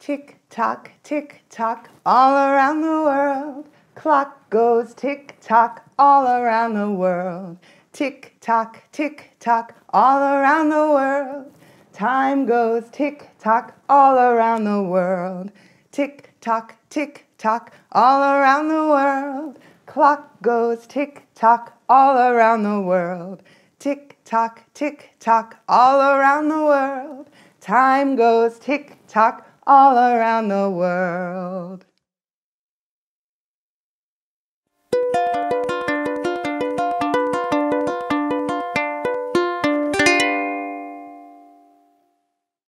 Tick tock, tick tock, all around the world. Clock goes tick tock, all around the world. Tick tock, tick tock, all around the world. Time goes tick tock, all around the world. Tick tock, tick tock, all around the world. Clock goes tick tock, all around the world. Tick tock, tick tock, all around the world. Time goes tick tock all around the world.